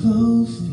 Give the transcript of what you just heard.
close